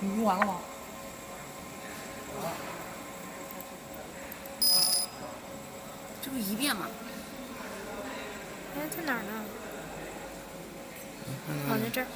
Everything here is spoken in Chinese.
你用完了吗？这不一遍吗？哎，在哪儿呢？哦，在这儿。